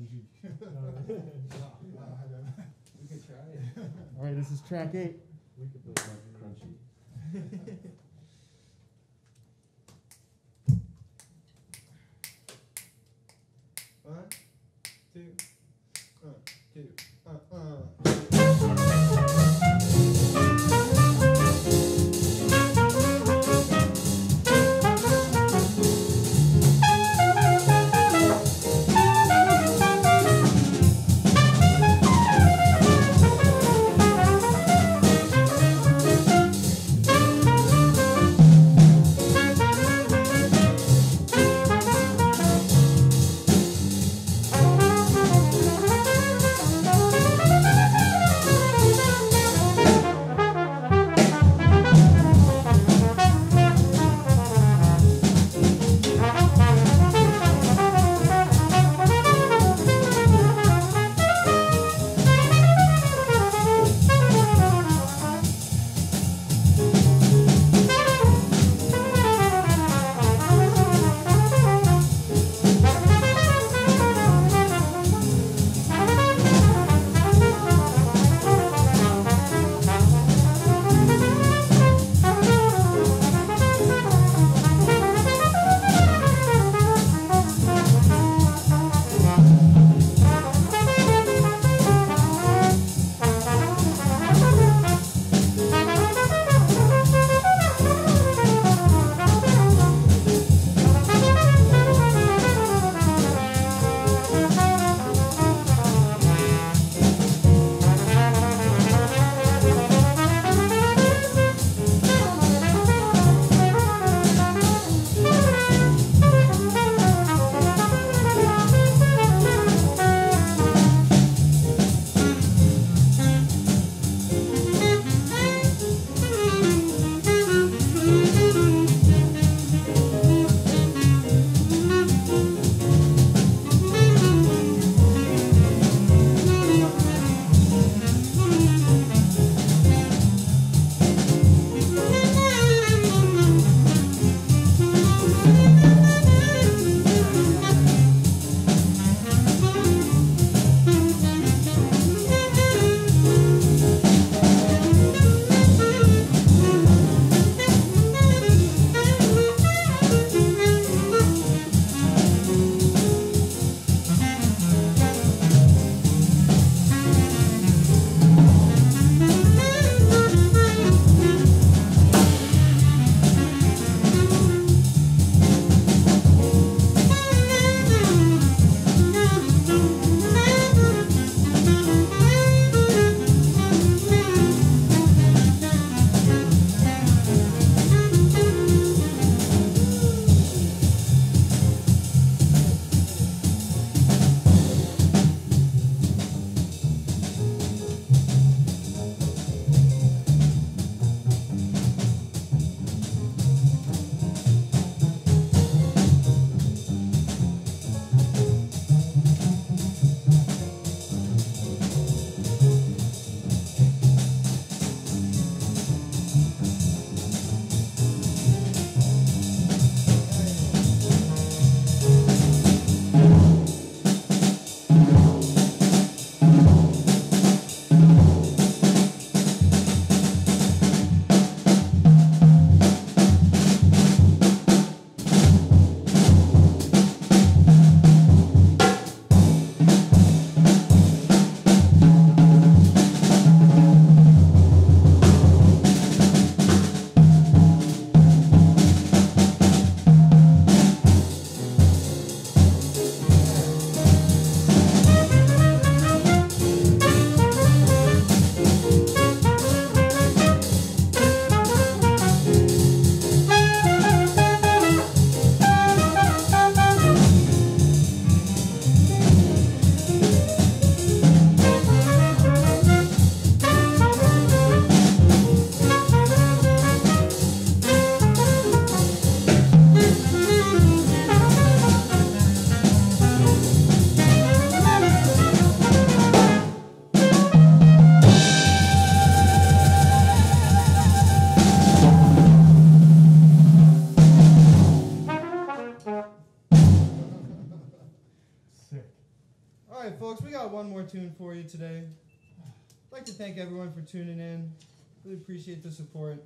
crunchy. We could try it. All right, this is track eight. We could put like crunchy. One, two, uh, two, All right, folks, we got one more tune for you today. I'd like to thank everyone for tuning in. Really appreciate the support.